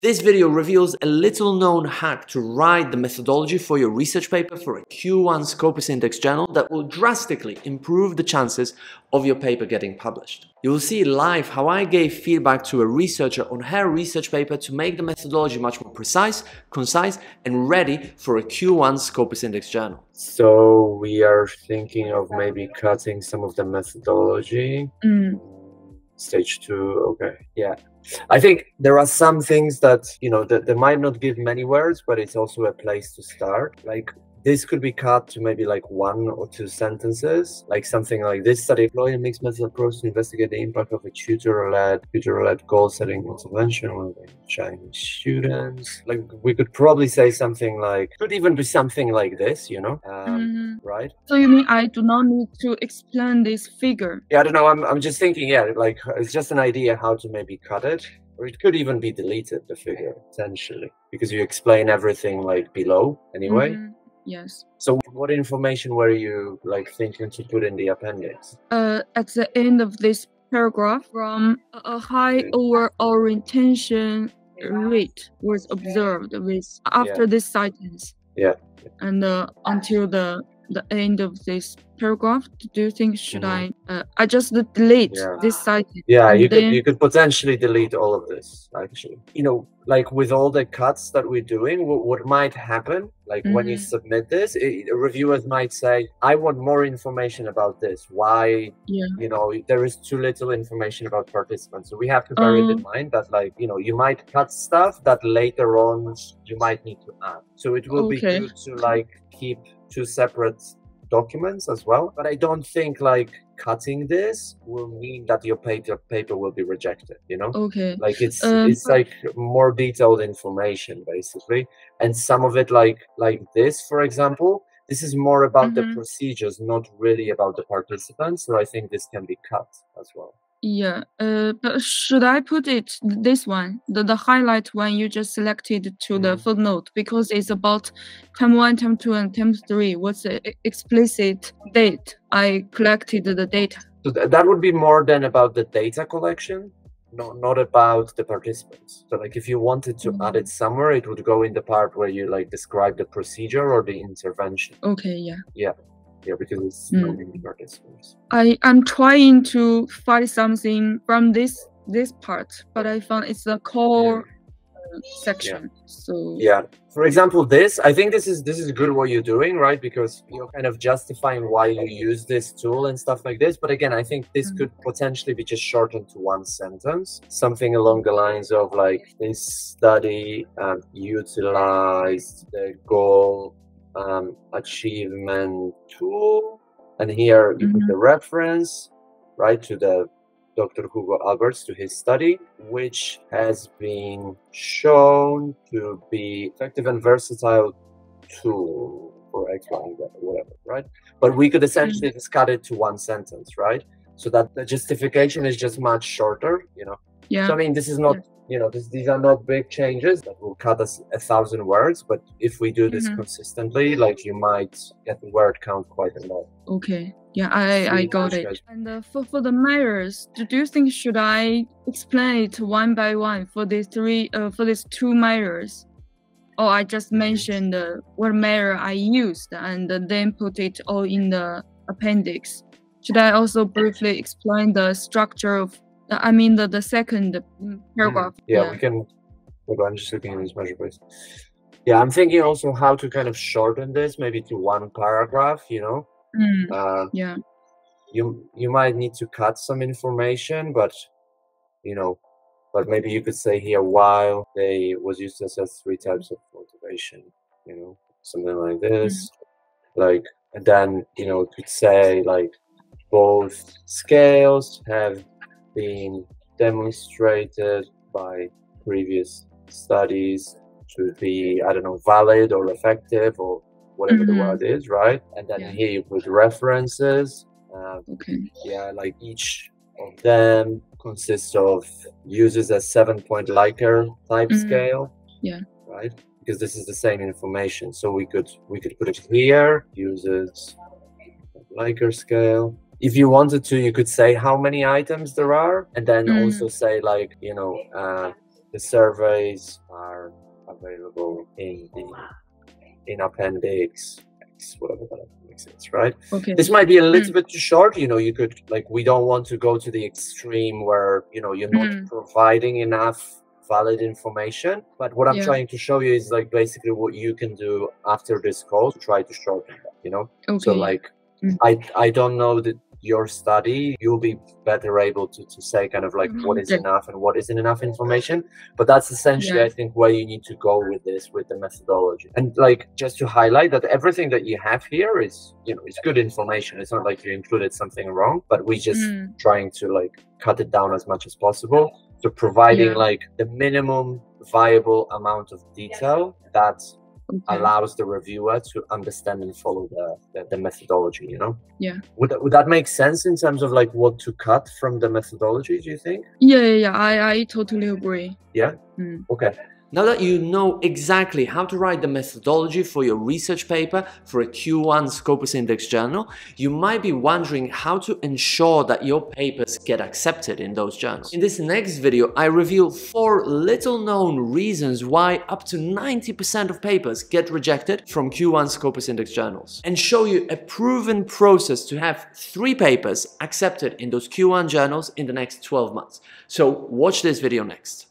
This video reveals a little known hack to write the methodology for your research paper for a Q1 Scopus Index journal that will drastically improve the chances of your paper getting published. You will see live how I gave feedback to a researcher on her research paper to make the methodology much more precise, concise, and ready for a Q1 Scopus Index journal. So we are thinking of maybe cutting some of the methodology. Mm. Stage two, okay, yeah. I think there are some things that you know that they might not give many words, but it's also a place to start. Like this could be cut to maybe like one or two sentences, like something like this study employed a mixed method approach to investigate the impact of a tutor-led, tutor-led goal-setting intervention on Chinese students. Like we could probably say something like, could even be something like this, you know, um, Mhm. Right? So you mean I do not need to explain this figure? Yeah, I don't know. I'm, I'm just thinking, yeah, like it's just an idea how to maybe cut it, or it could even be deleted, the figure, essentially, because you explain everything like below anyway. Mhm. Yes. So, what information were you like thinking to put in the appendix? Uh, at the end of this paragraph, from a high overall retention rate was observed with after this sentence. Yeah. And uh, until the the end of this paragraph, do you think should Mhm. I? Uh, I just delete Yeah. this sentence. Yeah, you could you could potentially delete all of this. Actually, you know, like with all the cuts that we're doing, what, what might happen, like when you Mhm. submit this, i reviewers might say, "I want more information about this. Why Yeah. you know there is too little information about participants so we have to bear it in Oh. mind that like you know you might cut stuff that later on you might need to add so it will be good to like keep two separate documents as well. But i don't think like cutting this will mean that your paper paper will be rejected you know? Okay. like it's Um, it's like more detailed information basically. And some of it like like this for example this is more about the Mhm. procedures not really about the participants. So i think this can be cut as well Yeah, uh, but should I put it this one, the, the highlight one you just selected to the Mhm. footnote because it's about time one, time two, and time three. What's the explicit date I collected the data? so th- that would be more than about the data collection not not about the participants so like if you wanted to add it somewhere it would go in the part where you like describe the procedure or the intervention Okay, yeah. yeah because it's Mm. only the participants I I'm trying to find something from this this part, but I found it's the core uh, section. So yeah for example this i think this is this is good what you're doing right because you're kind of justifying why you use this tool and stuff like this but again i think this Mhm. could potentially be just shortened to one sentence something along the lines of like this study um, utilized the goal um, achievement tool and here you put the reference right to the Dr. Hugo Alberts to his study, which has been shown to be effective and versatile tool for X, Y, or whatever, right? But we could essentially just cut it to one sentence, right? So that the justification is just much shorter, you know. yeah. So I mean, this is not, you know, this, these are not big changes that will cut us a thousand words, but if we do this Mhm. consistently, like you might get the word count quite a lot. Okay. Yeah, I I got it. guys- And uh, for for the mirrors do, do you think should I explain it one by one for these three uh for these two mirrors Or I just mentioned uh, what measure I used and uh, then put it all in the appendix. Should I also briefly explain the structure of I mean the the second mm, paragraph? Yeah, we can. Hold on, I'm just looking at this measure, please. Yeah, I'm thinking also how to kind of shorten this, maybe to one paragraph. You know, Mm, uh, yeah. you you might need to cut some information, but you know, but maybe you could say here while they was used to assess three types of motivation. You know, something like this, like, and then you know, could say like both scales have been demonstrated by previous studies to be i don't know valid or effective or whatever the Mhm. word is right and then Yeah. here you put references um, Okay. yeah like each of them consists of uses a seven point Likert type Mhm. scale Yeah. right because this is the same information so we could we could put it here uses Likert scale if you wanted to you could say how many items there are and then Mm. also say like you know uh the surveys are available in the in appendix X, whatever that makes sense, right? Okay. This might be a little Mm. bit too short. You know, you could like we don't want to go to the extreme where you know you're not Mm. providing enough valid information. But what I'm Yeah. trying to show you is like basically what you can do after this call to try to shorten that. You know, Okay. so like Mm. I I don't know that your study you'll be better able to, to say kind of like what Mhm. is Yeah. enough and what isn't enough information but that's essentially Yeah. i think where you need to go with this with the methodology and like just to highlight that everything that you have here is you know it's good information it's not like you included something wrong but we just Mm. trying to like cut it down as much as possible to providing Yeah. like the minimum viable amount of detail that okay. allows the reviewer to understand and follow the, the, the methodology you know Yeah. would that, would that make sense in terms of like what to cut from the methodology do you think Yeah, yeah, yeah. I, I totally agree. yeah Mm. okay Now that you know exactly how to write the methodology for your research paper for a Q1 Scopus Index journal, you might be wondering how to ensure that your papers get accepted in those journals. In this next video, I reveal four little known reasons why up to 90% of papers get rejected from Q1 Scopus Index journals and show you a proven process to have three papers accepted in those Q1 journals in the next 12 months. So watch this video next.